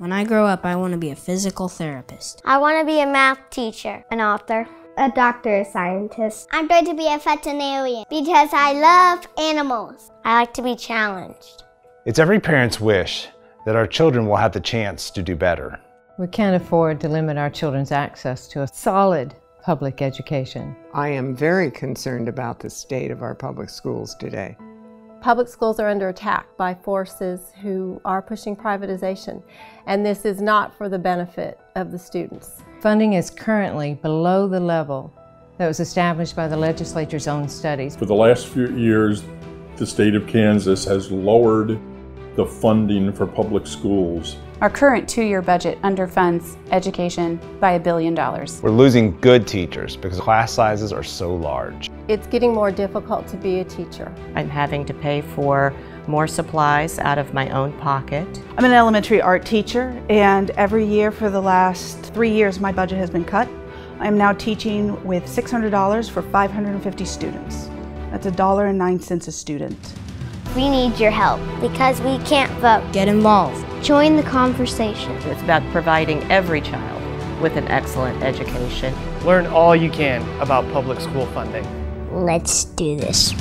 When I grow up, I want to be a physical therapist. I want to be a math teacher, an author, a doctor, a scientist. I'm going to be a veterinarian because I love animals. I like to be challenged. It's every parent's wish that our children will have the chance to do better. We can't afford to limit our children's access to a solid public education. I am very concerned about the state of our public schools today. Public schools are under attack by forces who are pushing privatization, and this is not for the benefit of the students. Funding is currently below the level that was established by the legislature's own studies. For the last few years, the state of Kansas has lowered the funding for public schools. Our current two-year budget underfunds education by a billion dollars. We're losing good teachers because class sizes are so large. It's getting more difficult to be a teacher. I'm having to pay for more supplies out of my own pocket. I'm an elementary art teacher and every year for the last three years my budget has been cut. I am now teaching with $600 for 550 students. That's a dollar and nine cents a student. We need your help because we can't vote. Get involved. Join the conversation. It's about providing every child with an excellent education. Learn all you can about public school funding. Let's do this.